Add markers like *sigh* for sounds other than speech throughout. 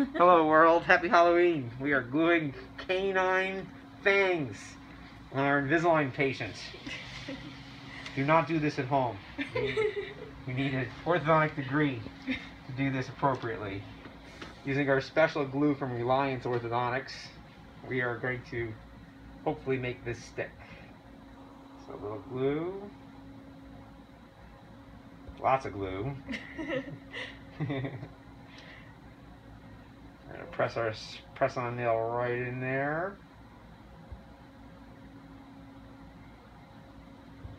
Hello world, happy Halloween. We are gluing canine fangs on our Invisalign patients. Do not do this at home. We need an orthodontic degree to do this appropriately. Using our special glue from Reliance Orthodontics, we are going to hopefully make this stick. So a little glue. Lots of glue. *laughs* *laughs* Press our press on nail right in there.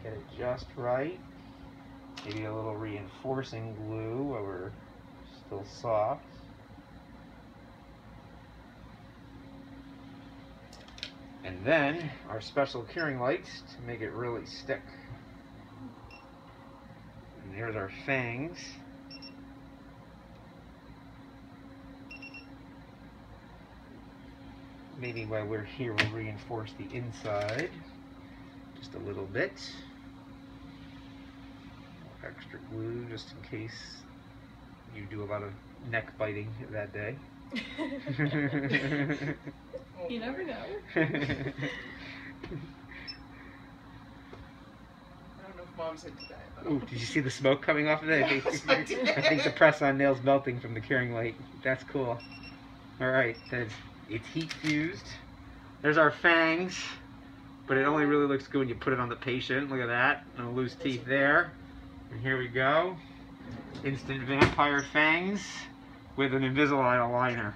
Get it just right. Maybe a little reinforcing glue while we're still soft. And then our special curing lights to make it really stick. And here's our fangs. Maybe while we're here, we'll reinforce the inside just a little bit. Extra glue just in case you do a lot of neck biting that day. *laughs* You never know. I don't know if mom's into that. but- Ooh, did you see the smoke coming off of it? *laughs* I think, I did. I think the press on nail's melting from the curing light. That's cool. Alright, that's it's heat fused. There's our fangs, but it only really looks good when you put it on the patient. Look at that. No loose teeth there. And here we go. Instant vampire fangs with an Invisalign aligner.